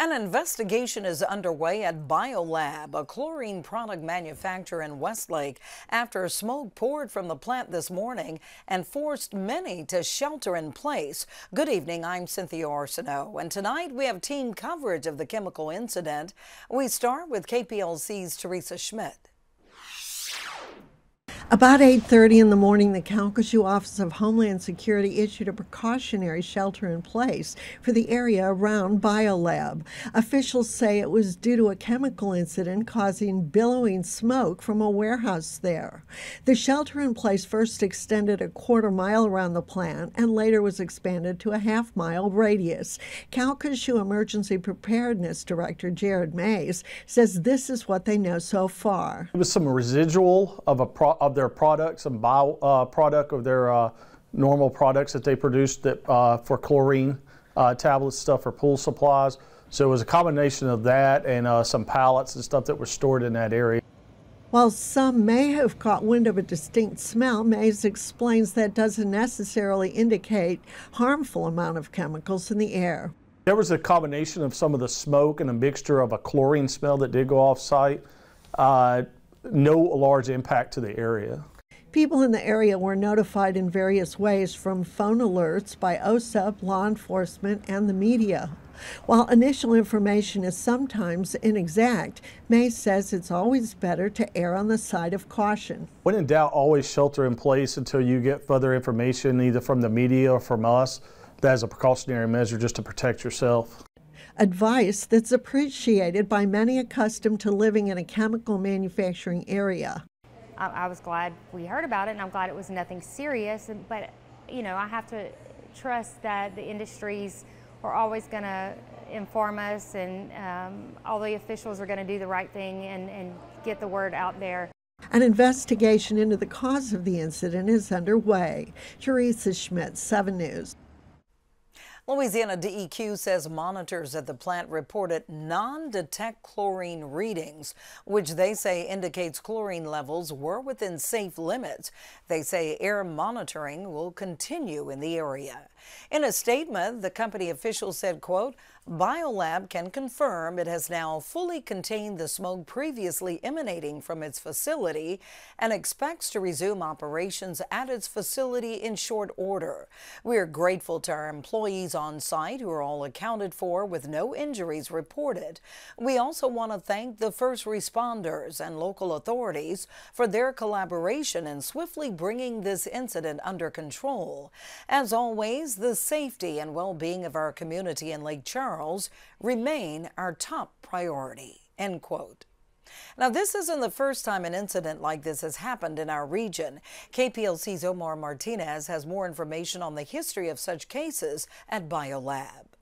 An investigation is underway at BioLab, a chlorine product manufacturer in Westlake, after smoke poured from the plant this morning and forced many to shelter in place. Good evening, I'm Cynthia Arsenault, and tonight we have team coverage of the chemical incident. We start with KPLC's Teresa Schmidt. About 8.30 in the morning, the Calcasieu Office of Homeland Security issued a precautionary shelter in place for the area around BioLab. Officials say it was due to a chemical incident causing billowing smoke from a warehouse there. The shelter in place first extended a quarter mile around the plant and later was expanded to a half mile radius. Calcasieu Emergency Preparedness Director Jared Mays says this is what they know so far. It was some residual of a pro- of their products, some bio uh, product of their uh, normal products that they produced that, uh, for chlorine uh, tablets, stuff for pool supplies. So it was a combination of that and uh, some pallets and stuff that were stored in that area. While some may have caught wind of a distinct smell, Mays explains that doesn't necessarily indicate harmful amount of chemicals in the air. There was a combination of some of the smoke and a mixture of a chlorine smell that did go off site. Uh, no large impact to the area. People in the area were notified in various ways from phone alerts by OHSEP, law enforcement, and the media. While initial information is sometimes inexact, May says it's always better to err on the side of caution. When in doubt, always shelter in place until you get further information, either from the media or from us. That is a precautionary measure just to protect yourself advice that's appreciated by many accustomed to living in a chemical manufacturing area. I, I was glad we heard about it and I'm glad it was nothing serious, but you know, I have to trust that the industries are always going to inform us and um, all the officials are going to do the right thing and, and get the word out there. An investigation into the cause of the incident is underway. Teresa Schmidt, 7 News. Louisiana DEQ says monitors at the plant reported non-detect chlorine readings, which they say indicates chlorine levels were within safe limits. They say air monitoring will continue in the area. In a statement, the company official said, quote, BioLab can confirm it has now fully contained the smoke previously emanating from its facility and expects to resume operations at its facility in short order. We are grateful to our employees on site who are all accounted for with no injuries reported. We also want to thank the first responders and local authorities for their collaboration in swiftly bringing this incident under control. As always, the safety and well-being of our community in Lake Charles remain our top priority. End quote. Now, this isn't the first time an incident like this has happened in our region. KPLC's Omar Martinez has more information on the history of such cases at BioLab.